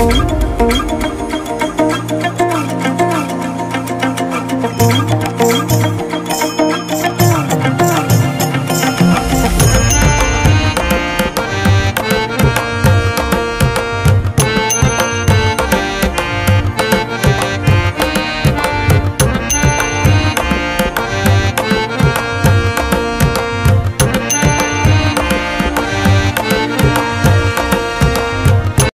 Música